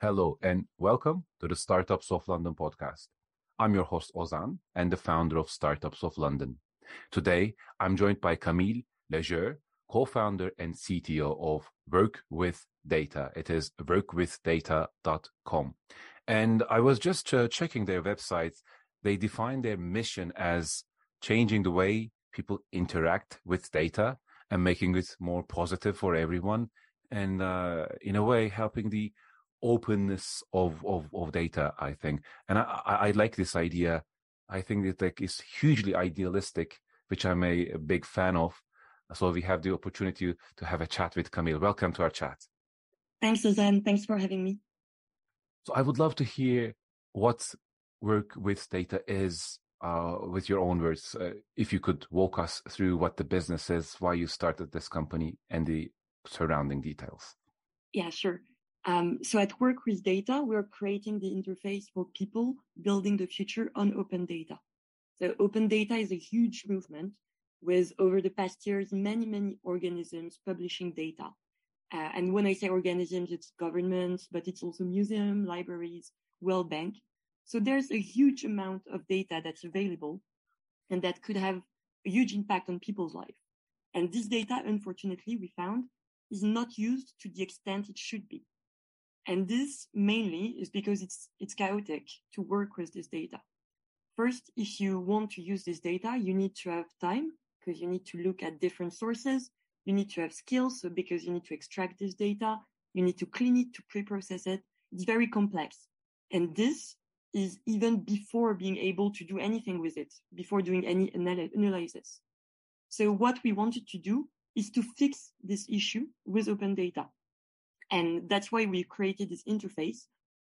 Hello, and welcome to the Startups of London podcast. I'm your host, Ozan, and the founder of Startups of London. Today, I'm joined by Camille Lehujeur, co-founder and CTO of Work with Data. It is workwithdata.com. And I was just uh, checking their website. They define their mission as changing the way people interact with data and making it more positive for everyone. And uh, in a way, helping the openness of, of, of data, I think. And I, I, I like this idea. I think that like is hugely idealistic, which I'm a, a big fan of. So we have the opportunity to have a chat with Camille. Welcome to our chat. Thanks, Ozan. Thanks for having me. So I would love to hear what work with data is uh, with your own words. Uh, if you could walk us through what the business is, why you started this company, and the surrounding details. Yeah, sure. Um, so at Work with Data, we're creating the interface for people building the future on open data. So open data is a huge movement with over the past years, many, many organisms publishing data. Uh, and when I say organisms, it's governments, but it's also museum, libraries, World Bank. So there's a huge amount of data that's available and that could have a huge impact on people's life. And this data, unfortunately, we found is not used to the extent it should be. And this mainly is because it's, it's chaotic to work with this data. First, if you want to use this data, you need to have time because you need to look at different sources. You need to have skills so because you need to extract this data. You need to clean it to pre-process it. It's very complex. And this is even before being able to do anything with it, before doing any anal- analysis. So what we wanted to do is to fix this issue with open data. And that's why we created this interface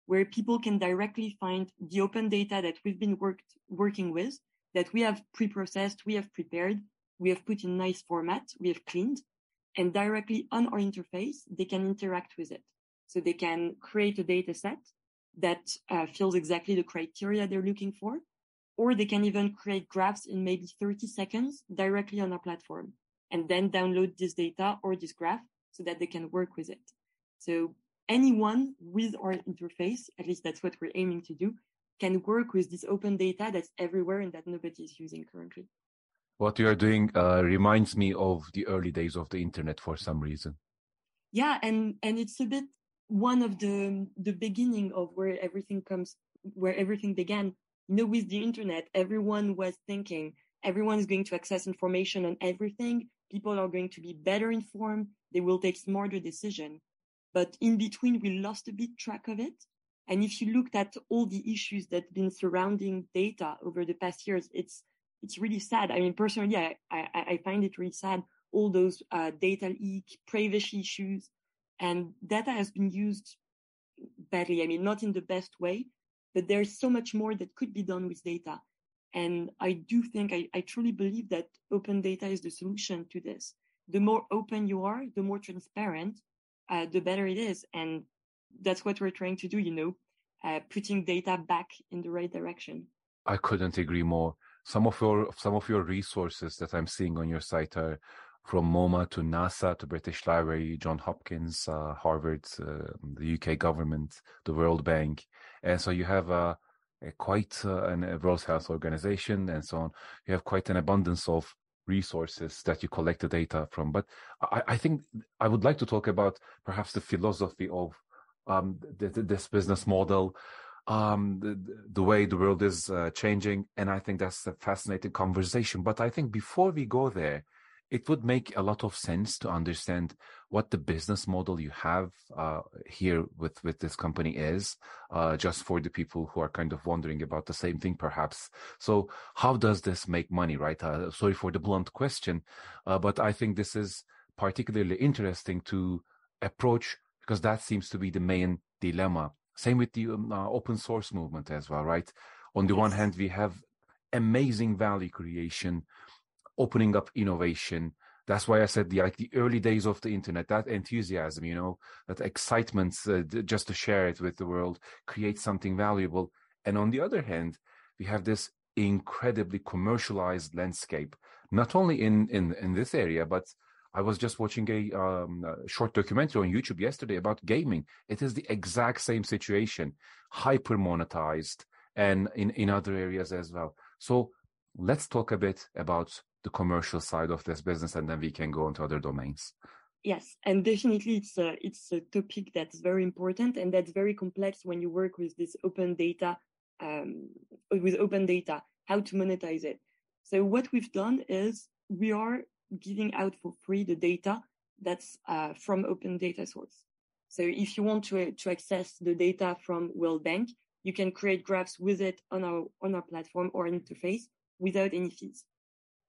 where people can directly find the open data that we've been worked, working with, that we have pre-processed, we have prepared, we have put in nice format, we have cleaned, and directly on our interface, they can interact with it. So they can create a data set that uh, fills exactly the criteria they're looking for, or they can even create graphs in maybe 30 seconds directly on our platform and then download this data or this graph so that they can work with it. So anyone with our interface, at least that's what we're aiming to do, can work with this open data that's everywhere and that nobody is using currently. What you are doing uh, reminds me of the early days of the internet for some reason. Yeah, and and it's a bit one of the the beginning of where everything comes, where everything began. You know, with the internet, everyone was thinking everyone is going to access information on everything. People are going to be better informed. They will take smarter decision. But in between, we lost a bit track of it. And if you looked at all the issues that been surrounding data over the past years, it's it's really sad. I mean, personally, I, I, I find it really sad. All those uh, data leak, privacy issues, and data has been used badly. I mean, not in the best way, but there's so much more that could be done with data. And I do think, I, I truly believe that open data is the solution to this. The more open you are, the more transparent, uh, the better it is. And that's what we're trying to do, you know, uh, putting data back in the right direction. I couldn't agree more some of your some of your resources that I'm seeing on your site are from MoMA to NASA to British Library, John Hopkins, uh, Harvard, uh, the UK government, the World Bank, and so you have a, a quite uh, an, a World Health Organization and so on. You have quite an abundance of resources that you collect the data from. But I, I think I would like to talk about perhaps the philosophy of um, the, the, this business model um, the, the, way the world is uh, changing. And I think that's a fascinating conversation. But I think before we go there, it would make a lot of sense to understand what the business model you have uh, here with, with this company is, uh, just for the people who are kind of wondering about the same thing, perhaps. So, how does this make money, right? Uh, sorry for the blunt question, uh, but I think this is particularly interesting to approach because that seems to be the main dilemma same with the um, uh, open source movement as well, right? On the yes. one hand, we have amazing value creation, opening up innovation. That's why I said the like the early days of the internet, that enthusiasm, you know, that excitement uh, just to share it with the world, create something valuable. And on the other hand, we have this incredibly commercialized landscape, not only in, in, in this area, but I was just watching a, um, a short documentary on YouTube yesterday about gaming. It is the exact same situation, hyper monetized and in, in other areas as well. So let's talk a bit about the commercial side of this business and then we can go into other domains. Yes, and definitely it's a, it's a topic that's very important and that's very complex when you work with this open data, um, with open data, how to monetize it. So what we've done is we are giving out for free the data that's uh, from open data source. So if you want to, to access the data from World Bank, you can create graphs with it on our, on our platform or interface without any fees.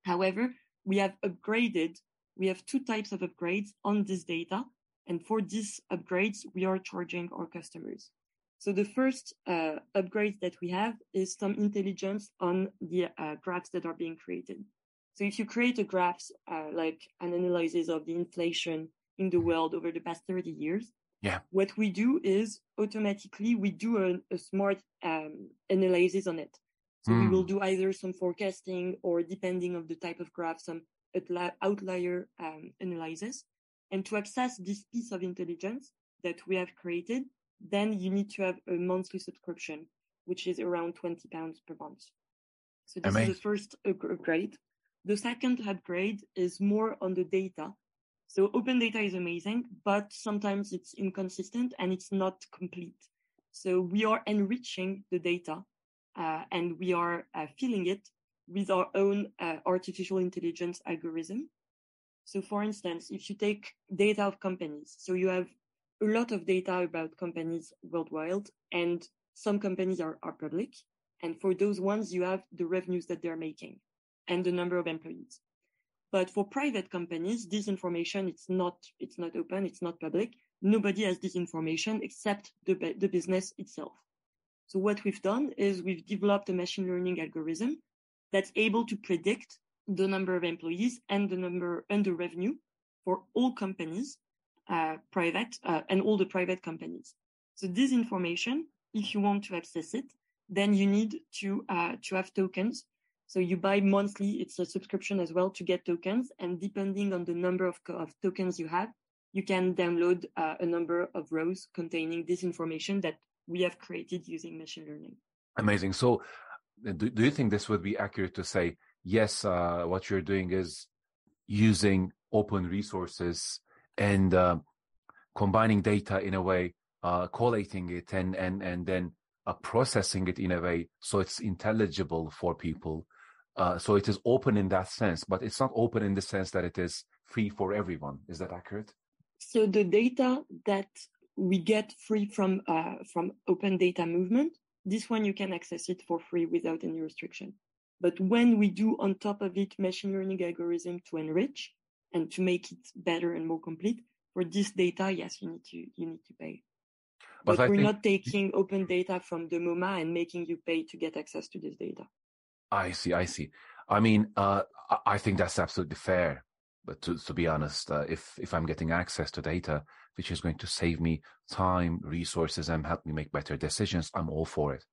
However, we have upgraded, we have two types of upgrades on this data. And for these upgrades, we are charging our customers. So the first uh, upgrade that we have is some intelligence on the uh, graphs that are being created. So if you create a graph, uh, like an analysis of the inflation in the world over the past 30 years, yeah. what we do is automatically we do a, a smart um, analysis on it. So mm. we will hmm. do either some forecasting or depending of the type of graph, some outlier um, analysis. And to access this piece of intelligence that we have created, then you need to have a monthly subscription, which is around 20 pounds per month. So this Amazing. is the first upgrade. The second upgrade is more on the data. So open data is amazing, but sometimes it's inconsistent and it's not complete. So we are enriching the data and we are uh, filling it with our own uh, artificial intelligence algorithm. So for instance, if you take data of companies, so you have a lot of data about companies worldwide and some companies are, are public. And for those ones, you have the revenues that they're making and the number of employees. But for private companies, this information, it's not, it's not open, it's not public. Nobody has this information except the, the business itself. So what we've done is we've developed a machine learning algorithm that's able to predict the number of employees and the number and the revenue for all companies, uh, private, uh, and all the private companies. So this information, if you want to access it, then you need to, uh, to have tokens so you buy monthly, it's a subscription as well to get tokens. And depending on the number of, of tokens you have, you can download uh, a number of rows containing this information that we have created using machine learning. Amazing. So uh, do, do you think this would be accurate to say, yes, uh, what you're doing is using open resources and uh, combining data in a way, uh, collating it and, and, and then uh, processing it in a way so it's intelligible for people uh, so it is open in that sense, but it's not open in the sense that it is free for everyone. Is that accurate? So the data that we get free from uh, from Open Data Movement, this one you can access it for free without any restriction. But when we do on top of it machine learning algorithm to enrich and to make it better and more complete, for this data, yes, you need to you need to pay. But, but we're think... not taking open data from the MoMA and making you pay to get access to this data. I see. I see. I mean, uh, I think that's absolutely fair. But to, to be honest, uh, if if I'm getting access to data which is going to save me time, resources, and help me make better decisions, I'm all for it.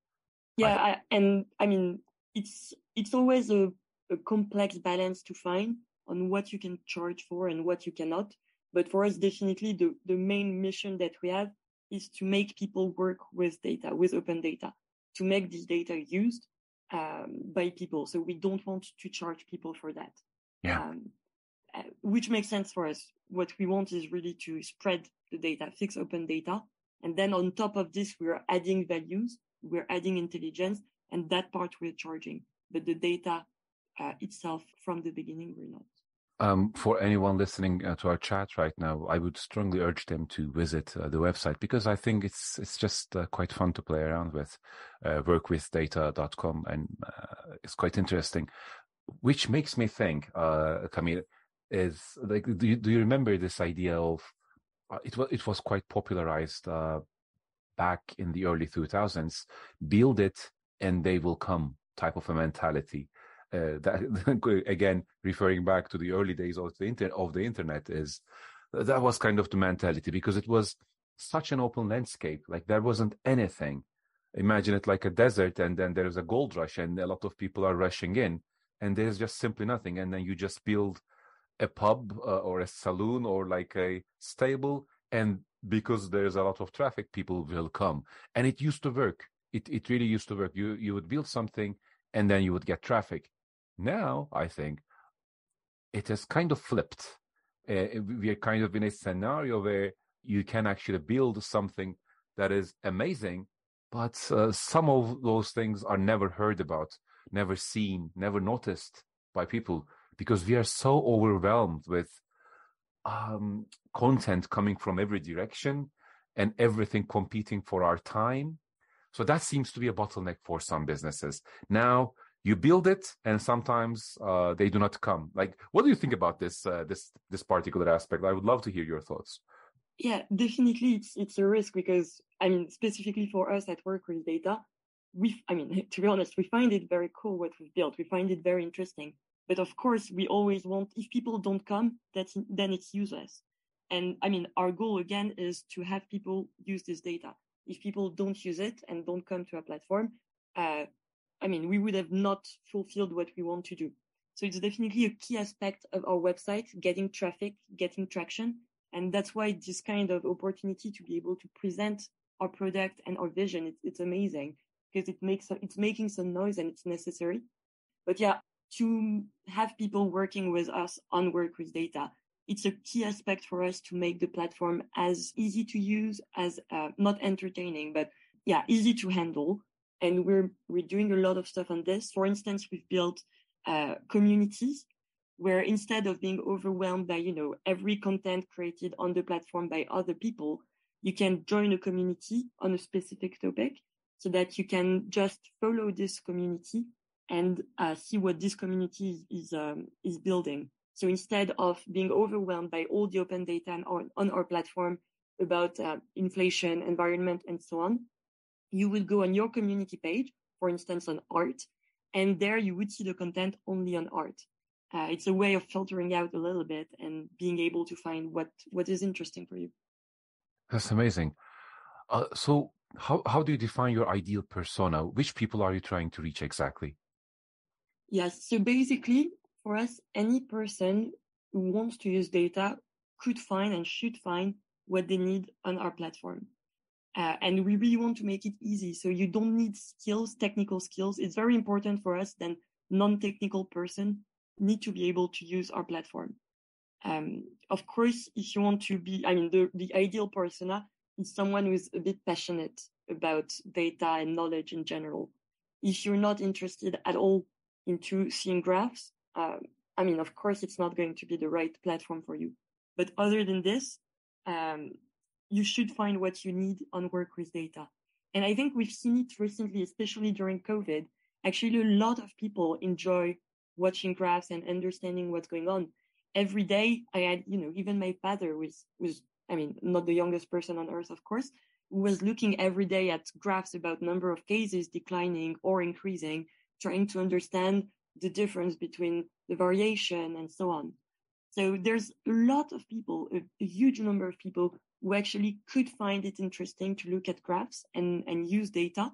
Yeah, I, I, and I mean, it's it's always a, a complex balance to find on what you can charge for and what you cannot. But for us, definitely the, the main mission that we have is to make people work with data, with open data, to make this data used um, by people. So we don't want to charge people for that. Yeah. Um, which makes sense for us. What we want is really to spread the data, fix open data. And then on top of this, we're adding values, we're adding intelligence, and that part we're charging. But the data uh, itself from the beginning, we're not. Um, for anyone listening uh, to our chat right now, I would strongly urge them to visit uh, the website because I think it's it's just uh, quite fun to play around with. Uh, workwithdata.com and uh, it's quite interesting. Which makes me think, uh, Camille, is like, do you, do you remember this idea of uh, it was it was quite popularized back in the early 2000s? Build it and they will come type of a mentality uh, that again referring back to the early days of the internet of the internet is that was kind of the mentality because it was such an open landscape like there wasn't anything imagine it like a desert and then there's a gold rush and a lot of people are rushing in and there's just simply nothing and then you just build a pub uh, or a saloon or like a stable and because there's a lot of traffic people will come. And it used to work. It it really used to work. You you would build something and then you would get traffic. Now i think it has kind of flipped. Uh, we are kind of in a scenario where you can actually build something that is amazing but uh, some of those things are never heard about never seen never noticed by people because we are so overwhelmed with um, content coming from every direction and everything competing for our time. So that seems to be a bottleneck for some businesses. Now you build it, and sometimes uh, they do not come. Like, what do you think about this uh, this this particular aspect? I would love to hear your thoughts. Yeah, definitely, it's it's a risk because I mean, specifically for us at Work with Data, we I mean, to be honest, we find it very cool what we've built. We find it very interesting. But of course, we always want, if people don't come, that's, then it's useless. And I mean, our goal again is to have people use this data. If people don't use it and don't come to our platform, uh, I mean, we would have not fulfilled what we want to do. So it's definitely a key aspect of our website, getting traffic, getting traction. And that's why this kind of opportunity to be able to present our product and our vision, it's, it's amazing because it makes, it's making some noise and it's necessary. But yeah, to have people working with us on work with data. It's a key aspect for us to make the platform as easy to use as uh, not entertaining, but yeah, easy to handle. And we're we're doing a lot of stuff on this. For instance, we've built uh, communities where instead of being overwhelmed by you know every content created on the platform by other people, you can join a community on a specific topic so that you can just follow this community and uh, see what this community is is, um, is, building. So instead of being overwhelmed by all the open data on, on our platform about uh, inflation, environment, and so on, you will go on your community page, for instance, on art, and there you would see the content only on art. Uh, it's a way of filtering out a little bit and being able to find what what is interesting for you. That's amazing. Uh, so, how how do you define your ideal persona? Which people are you trying to reach exactly? Yes. So basically, for us, any person who wants to use data could find and should find what they need on our platform. Uh, and we really want to make it easy. So you don't need skills, technical skills. It's very important for us that non-technical person need to be able to use our platform. Um, of course, if you want to be, I mean, the, the ideal persona is someone who's a bit passionate about data and knowledge in general. If you're not interested at all into seeing graphs, uh, I mean, of course, it's not going to be the right platform for you. But other than this, um, you should find what you need on work with data. And I think we've seen it recently, especially during COVID. Actually, a lot of people enjoy watching graphs and understanding what's going on. Every day, I had, you know, even my father was, was, I mean, not the youngest person on earth, of course, was looking every day at graphs about number of cases declining or increasing trying to understand the difference between the variation and so on. So there's a lot of people, a, a, huge number of people who actually could find it interesting to look at graphs and, and use data.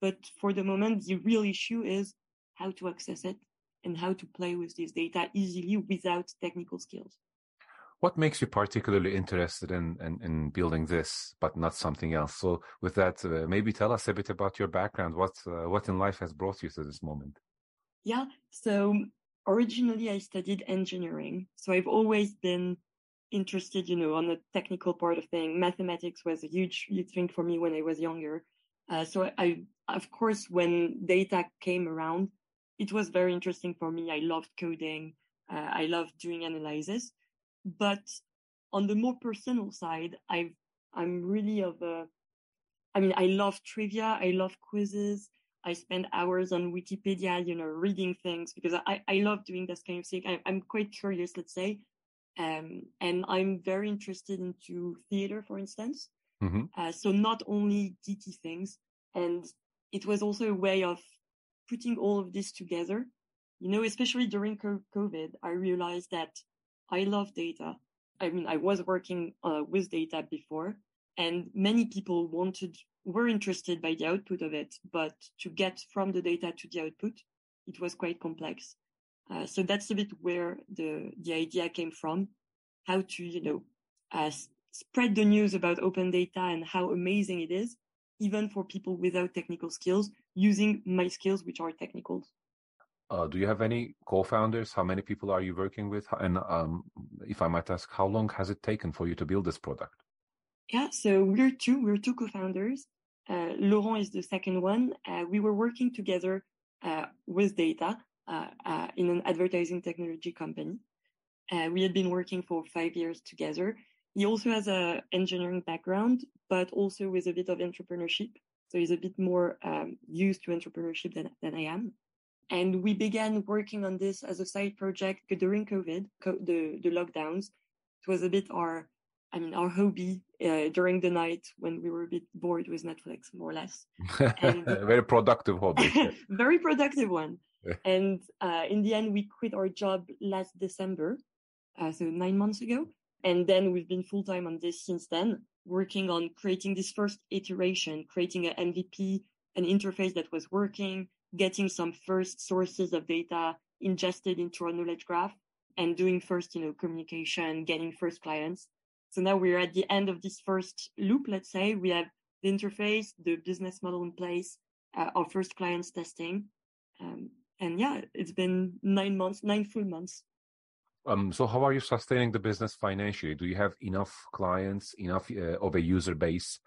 But for the moment, the real issue is how to access it and how to play with this data easily without technical skills. What makes you particularly interested in, in, in building this, but not something else? So, with that, uh, maybe tell us a bit about your background. What uh, what in life has brought you to this moment? Yeah. So originally, I studied engineering. So I've always been interested, you know, on the technical part of things. Mathematics was a huge, huge thing for me when I was younger. Uh, so I, of course, when data came around, it was very interesting for me. I loved coding. Uh, I loved doing analysis. But on the more personal side, I've, I'm really of a, I mean, I love trivia. I love quizzes. I spend hours on Wikipedia, you know, reading things because I, I love doing this kind of thing. I, am quite curious, let's say. Um, and I'm very interested into theater, for instance. Mm-hmm. Uh, so not only geeky things. And it was also a way of putting all of this together. You know, especially during COVID, I realized that I love data. I mean, I was working uh, with data before, and many people wanted were interested by the output of it, but to get from the data to the output, it was quite complex. Uh, so that's a bit where the the idea came from, how to you know uh, spread the news about open data and how amazing it is, even for people without technical skills, using my skills, which are technical. Uh, do you have any co-founders? How many people are you working with? And um, if I might ask, how long has it taken for you to build this product? Yeah, so we're two. We're two co-founders. Uh, Laurent is the second one. Uh, we were working together uh, with data uh, uh, in an advertising technology company. we had been working for five years together. He also has a engineering background, but also with a bit of entrepreneurship. So he's a bit more um, used to entrepreneurship than, than I am. And we began working on this as a side project during COVID, co- the, the lockdowns. It was a bit our, I mean, our hobby uh, during the night when we were a bit bored with Netflix, more or less. And, very productive hobby. very productive one. and uh, in the end, we quit our job last December, uh, so nine months ago. And then we've been full time on this since then, working on creating this first iteration, creating an MVP, an interface that was working, getting some first sources of data ingested into our knowledge graph and doing first, you know, communication, getting first clients. So now we're at the end of this first loop. Let's say we have the interface, the business model in place, uh, our first clients testing. Um, and yeah, it's been nine months, nine full months. Um, so how are you sustaining the business financially? Do you have enough clients, enough uh, of a user base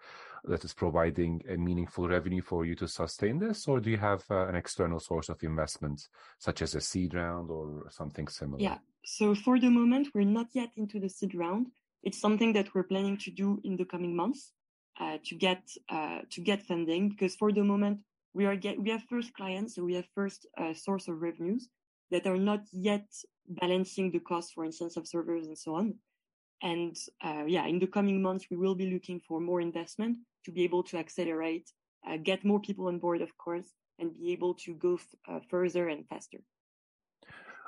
that is providing a meaningful revenue for you to sustain this, or do you have uh, an external source of investment, such as a seed round or something similar? Yeah. So for the moment, we're not yet into the seed round. It's something that we're planning to do in the coming months uh, to get uh, to get funding. Because for the moment, we are get we have first clients, so we have first uh, source of revenues that are not yet balancing the cost, for instance, of servers and so on. And uh, yeah, in the coming months, we will be looking for more investment to be able to accelerate, uh, get more people on board, of course, and be able to go f- uh, further and faster.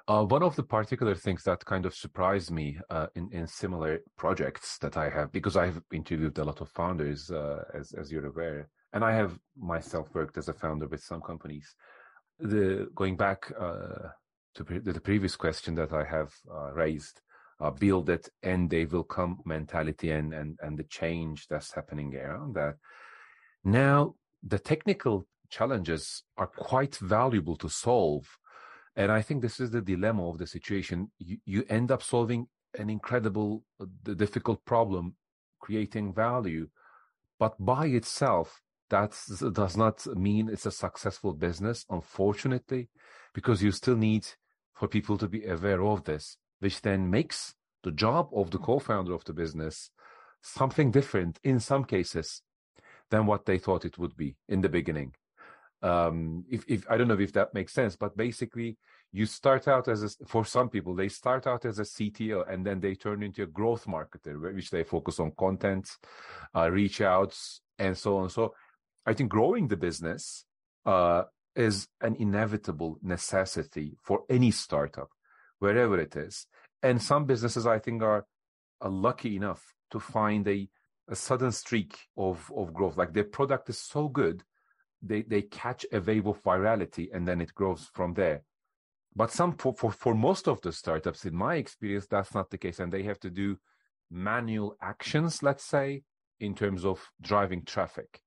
Uh, one of the particular things that kind of surprised me uh, in in similar projects that I have, because I have interviewed a lot of founders, uh, as as you're aware, and I have myself worked as a founder with some companies. The going back uh, to pre- the previous question that I have uh, raised, uh, build it and they will come mentality and and and the change that's happening around that. Now the technical challenges are quite valuable to solve, and I think this is the dilemma of the situation. You you end up solving an incredible, uh, difficult problem, creating value, but by itself that does not mean it's a successful business, unfortunately, because you still need for people to be aware of this, which then makes the job of the co-founder of the business something different in some cases than what they thought it would be in the beginning. Um, if, if I don't know if that makes sense, but basically you start out as a, for some people, they start out as a CTO and then they turn into a growth marketer, which they focus on content, uh, reach outs and so on. So I think growing the business uh, is an inevitable necessity for any startup, wherever it is. And some businesses, I think, are, are lucky enough to find a, a sudden streak of, of growth. Like their product is so good, they, they catch a wave of virality and then it grows from there. But some for, for, for most of the startups, in my experience, that's not the case. And they have to do manual actions, let's say, in terms of driving traffic.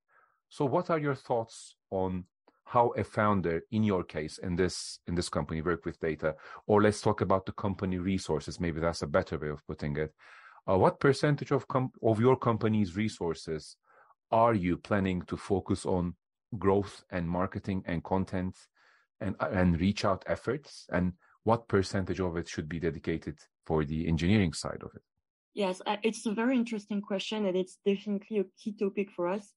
So what are your thoughts on how a founder in your case in this in this company work with data or let's talk about the company resources maybe that's a better way of putting it. Uh, what percentage of com- of your company's resources are you planning to focus on growth and marketing and content and and reach out efforts? And what percentage of it should be dedicated for the engineering side of it? Yes uh, it's a very interesting question and it's definitely a key topic for us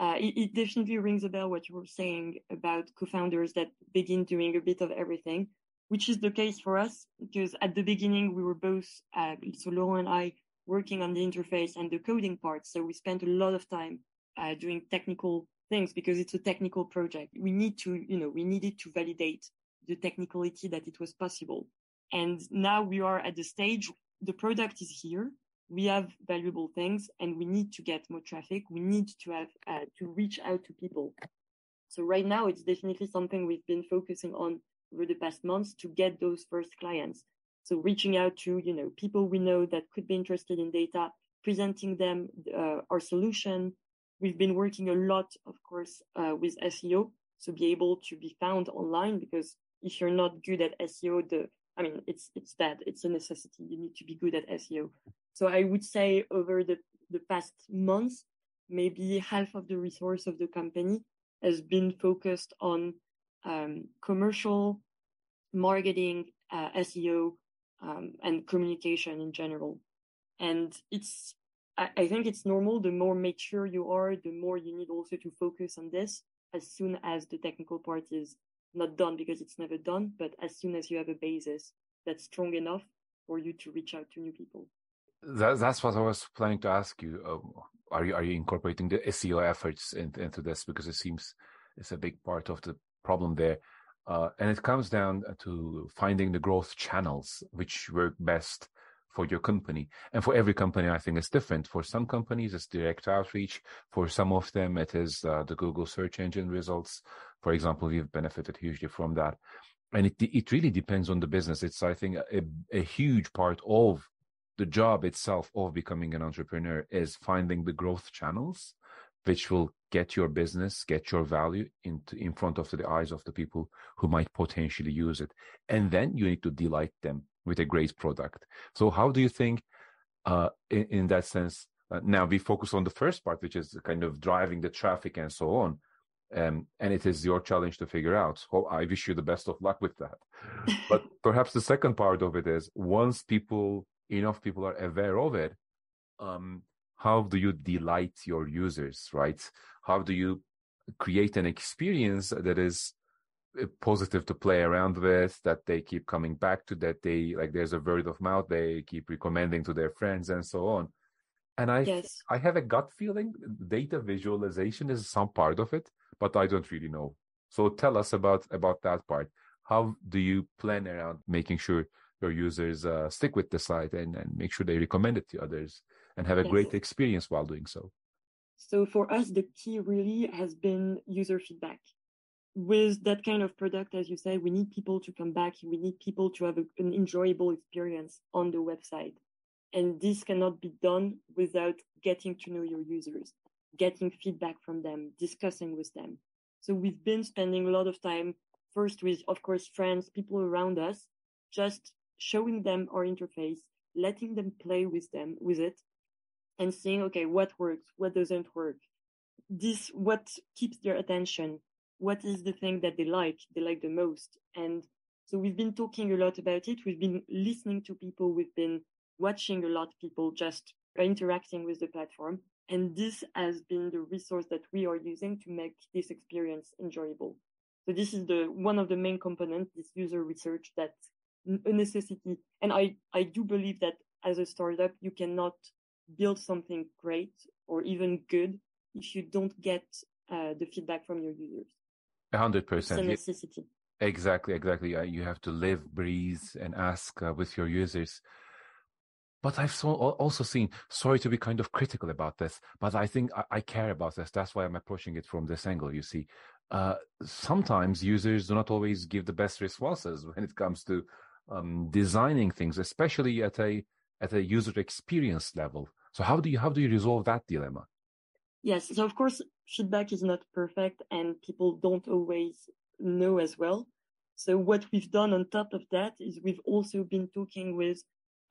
uh, it, it, definitely rings a bell what you were saying about co-founders that begin doing a bit of everything, which is the case for us because at the beginning we were both, uh, so Laurent and I, working on the interface and the coding part. So we spent a lot of time uh, doing technical things because it's a technical project. We need to, you know, we needed to validate the technicality that it was possible. And now we are at the stage, the product is here. We have valuable things and we need to get more traffic. We need to have uh, to reach out to people. So right now, it's definitely something we've been focusing on over the past months to get those first clients. So reaching out to you know people we know that could be interested in data, presenting them uh, our solution. We've been working a lot, of course, uh, with SEO, so be able to be found online because if you're not good at SEO, the I mean, it's it's that It's a necessity. You need to be good at SEO. So I would say over the the past months, maybe half of the resource of the company has been focused on um, commercial marketing, uh, SEO, um, and communication in general. And it's I, I think it's normal. The more mature you are, the more you need also to focus on this as soon as the technical part is not done because it's never done, but as soon as you have a basis that's strong enough for you to reach out to new people. That, that's what I was planning to ask you. Uh, are you are you incorporating the SEO efforts in, into this because it seems it's a big part of the problem there, uh, and it comes down to finding the growth channels which work best for your company. And for every company, I think it's different. For some companies, it's direct outreach. For some of them, it is uh, the Google search engine results. For example, we've benefited hugely from that. And it, it really depends on the business. It's, I think, a, a huge part of the job itself of becoming an entrepreneur is finding the growth channels which will get your business, get your value into in front of the eyes of the people who might potentially use it. And then you need to delight them with a great product. So how do you think, uh, in, in, that sense, uh, now we focus on the first part, which is kind of driving the traffic and so on. Um, and it is your challenge to figure out. I wish you the best of luck with that. but perhaps the second part of it is once people, enough people are aware of it, um, how do you delight your users, right? How do you create an experience that is positive to play around with that they keep coming back to that they like there's a word of mouth they keep recommending to their friends and so on. And i yes. i have a gut feeling data visualization is some part of it but i don't really know. So tell us about about that part. How do you plan around making sure your users uh, stick with the site and, and make sure they recommend it to others and have a yes. great experience while doing so? So for us the key really has been user feedback with that kind of product, as you say, we need people to come back. We need people to have a, an enjoyable experience on the website. And this cannot be done without getting to know your users, getting feedback from them, discussing with them. So we've been spending a lot of time first with, of course, friends, people around us, just showing them our interface, letting them play with them, with it and seeing, okay, what works, what doesn't work. This, what keeps their attention, what is the thing that they like, they like the most. And so we've been talking a lot about it. We've been listening to people. We've been watching a lot of people just interacting with the platform. And this has been the resource that we are using to make this experience enjoyable. So this is the one of the main components, this user research that's a necessity. And I, I do believe that as a startup, you cannot build something great or even good if you don't get uh, the feedback from your users hundred percent. Exactly, exactly. Uh, you have to live, breathe, and ask uh, with your users. But I've so, also seen, sorry to be kind of critical about this, but I think I, I care about this. That's why I'm approaching it from this angle, you see. Uh, sometimes users do not always give the best responses when it comes to um, designing things, especially at a at a user experience level. So how do you how do you resolve that dilemma? Yes. So of course, feedback is not perfect and people don't always know as well. So what we've done on top of that is we've also been talking with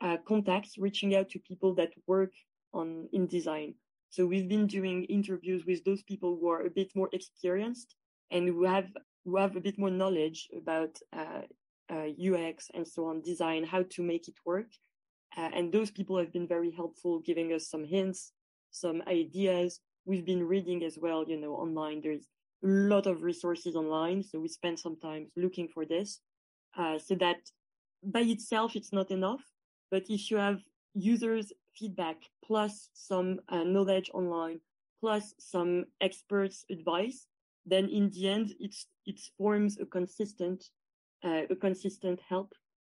uh, contacts, reaching out to people that work on in design. So we've been doing interviews with those people who are a bit more experienced and who have who have a bit more knowledge about uh, uh, UX and so on, design, how to make it work. Uh, and those people have been very helpful, giving us some hints, some ideas, we've been reading as well, you know, online. There's a lot of resources online. So we spend some time looking for this. Uh, so that by itself, it's not enough. But if you have users feedback plus some uh, knowledge online, plus some experts advice, then in the end, it's, it forms a consistent, uh, a consistent help.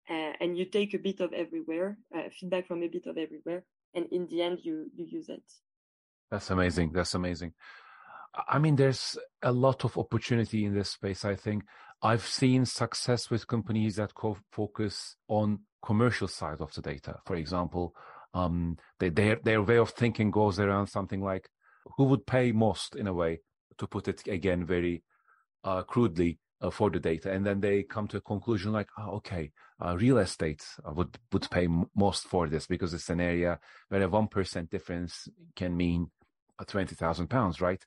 Uh, and you take a bit of everywhere, uh, feedback from a bit of everywhere and in the end you you use it that's amazing that's amazing. I mean there's a lot of opportunity in this space i think. I've seen success with companies that co- focus on commercial side of the data. For example um, they, their their way of thinking goes around something like who would pay most in a way to put it again very uh, crudely uh, for the data, and then they come to a conclusion like, oh, okay, uh, real estate uh, would would pay m- most for this because it's an area where a one percent difference can mean twenty thousand pounds, right?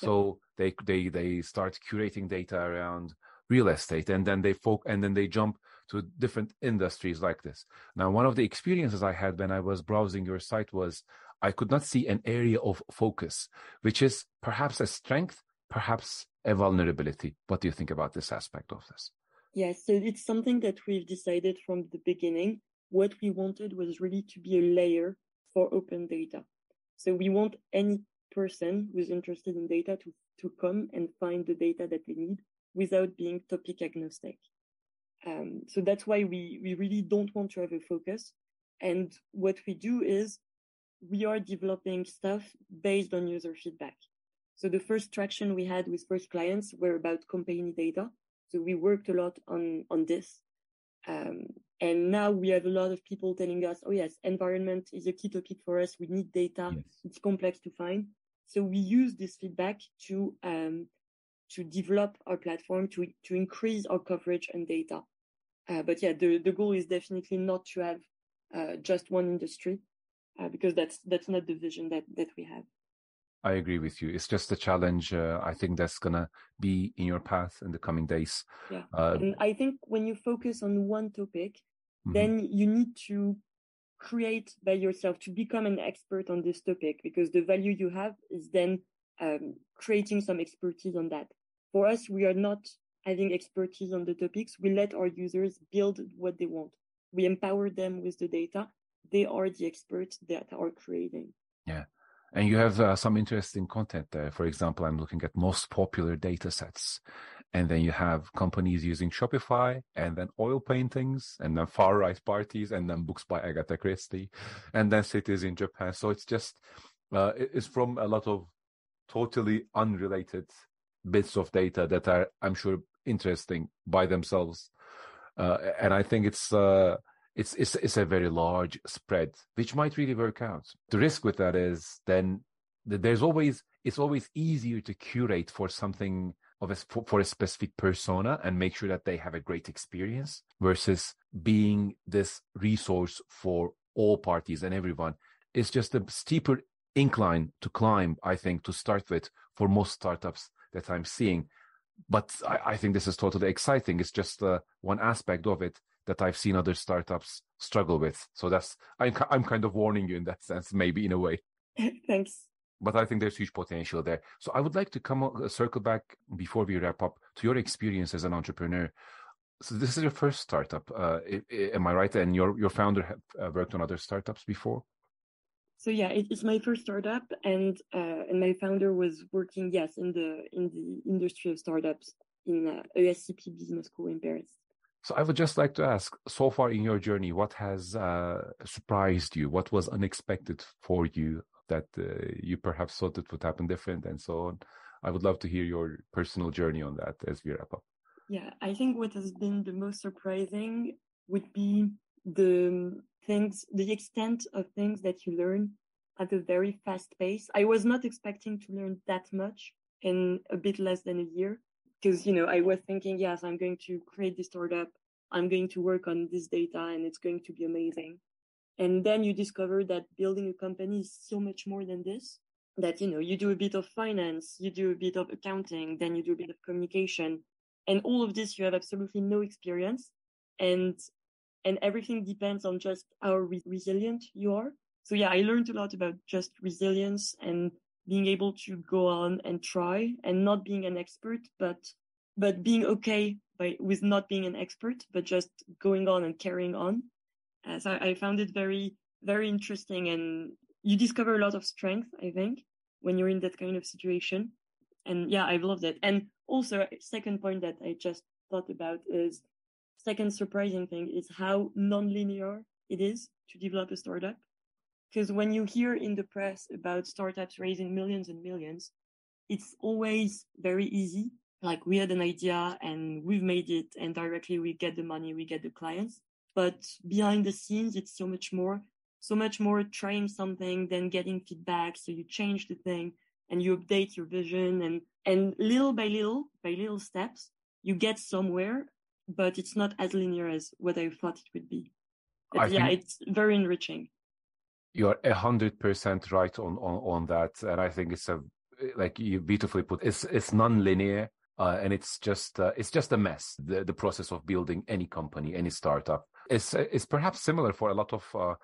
Yeah. So they they they start curating data around real estate, and then they folk and then they jump to different industries like this. Now, one of the experiences I had when I was browsing your site was I could not see an area of focus, which is perhaps a strength, perhaps a vulnerability. What do you think about this aspect of this? Yes, so it's something that we've decided from the beginning. What we wanted was really to be a layer for open data. So we want any person who's interested in data to, to come and find the data that they need without being topic agnostic. Um, so that's why we, we really don't want to have a focus. And what we do is we are developing stuff based on user feedback. So the first traction we had with first clients were about company data. So we worked a lot on, on this. Um, and now we have a lot of people telling us, oh yes, environment is a key topic for us. We need data. Yes. It's complex to find. So we use this feedback to, um, to develop our platform to, to increase our coverage and data. Uh, but yeah, the, the goal is definitely not to have uh, just one industry uh, because that's that's not the vision that that we have. I agree with you. It's just a challenge. Uh, I think that's gonna be in your path in the coming days. Yeah, uh, and I think when you focus on one topic, mm-hmm. then you need to create by yourself to become an expert on this topic because the value you have is then um, creating some expertise on that. For us, we are not having expertise on the topics. We let our users build what they want. We empower them with the data they are the experts that are creating. Yeah. And you have uh, some interesting content there. For example, I'm looking at most popular data sets. And then you have companies using Shopify and then oil paintings and then far right parties and then books by Agatha Christie and then cities in Japan. So it's just, uh, it's from a lot of totally unrelated bits of data that are, I'm sure, interesting by themselves. Uh, and I think it's, uh, it's, it's, it's a very large spread, which might really work out. The risk with that is then there's always, it's always easier to curate for something of a, for, for a specific persona and make sure that they have a great experience versus being this resource for all parties and everyone. is just a steeper incline to climb, I think, to start with for most startups that I'm seeing. But I, I think this is totally exciting. It's just uh, one aspect of it that I've seen other startups struggle with. So that's I'm I'm kind of warning you in that sense, maybe in a way. Thanks. But I think there's huge potential there. So I would like to come uh, circle back before we wrap up to your experience as an entrepreneur. So this is your first startup, uh, am I right? And your your founder have uh, worked on other startups before. So yeah, it's my first startup, and uh, and my founder was working yes in the in the industry of startups in uh, ESCP Business School in Paris. So I would just like to ask, so far in your journey, what has uh, surprised you? What was unexpected for you that uh, you perhaps thought it would happen different and so on? I would love to hear your personal journey on that as we wrap up. Yeah, I think what has been the most surprising would be the things, the extent of things that you learn at a very fast pace. I was not expecting to learn that much in a bit less than a year because you know I was thinking, yes, I'm going to create this startup, I'm going to work on this data, and it's going to be amazing. And then you discover that building a company is so much more than this. That you know you do a bit of finance, you do a bit of accounting, then you do a bit of communication, and all of this you have absolutely no experience, and and everything depends on just how re- resilient you are. So yeah, I learned a lot about just resilience and being able to go on and try and not being an expert, but but being okay by with not being an expert, but just going on and carrying on. Uh, so I, found it very very interesting, and you discover a lot of strength. I think when you're in that kind of situation, and yeah, I've loved it. And also, second point that I just thought about is second surprising thing is how non-linear it is to develop a startup Because when you hear in the press about startups raising millions and millions, it's always very easy. Like we had an idea and we've made it and directly we get the money, we get the clients. But behind the scenes, it's so much more, so much more trying something, then getting feedback. So you change the thing and you update your vision and, and little by little, by little steps, you get somewhere, but it's not as linear as what I thought it would be. Yeah, it's very enriching. You're a hundred percent right on, on, on that. And I think it's a, like you beautifully put, it's, it's non-linear. Uh, and it's just uh, it's just a mess. The the process of building any company, any startup, is is perhaps similar for a lot of uh,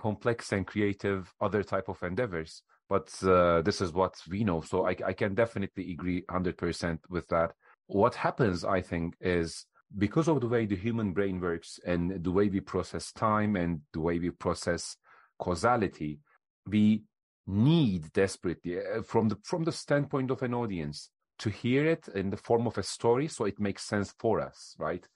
complex and creative other type of endeavors. But uh, this is what we know, so I, I can definitely agree hundred percent with that. What happens, I think, is because of the way the human brain works and the way we process time and the way we process causality, we need desperately uh, from the from the standpoint of an audience to hear it in the form of a story so it makes sense for us right.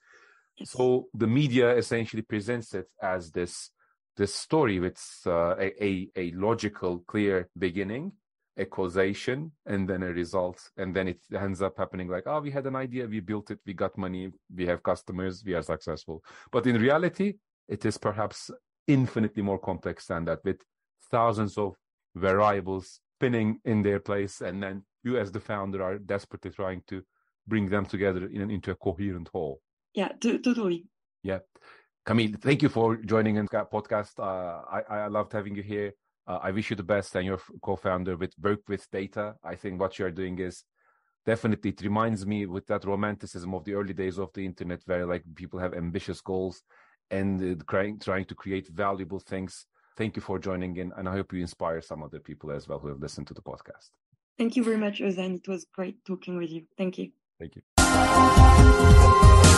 So the media essentially presents it as this this story with uh, a, a, logical clear beginning a causation and then a result. And then it ends up happening like oh we had an idea we built it we got money we have customers we are successful. But in reality it is perhaps infinitely more complex than that with thousands of variables spinning in their place and then you as the founder are desperately trying to bring them together in, into a coherent whole yeah totally yeah camille thank you for joining in podcast uh, i i loved having you here uh, I wish you the best and your co-founder with Work with Data. I think what you're doing is definitely it reminds me with that romanticism of the early days of the internet where like people have ambitious goals and uh, trying, trying to create valuable things. Thank you for joining in and I hope you inspire some other people as well who have listened to the podcast. Thank you very much, Ozan. It was great talking with you. Thank you. Thank you.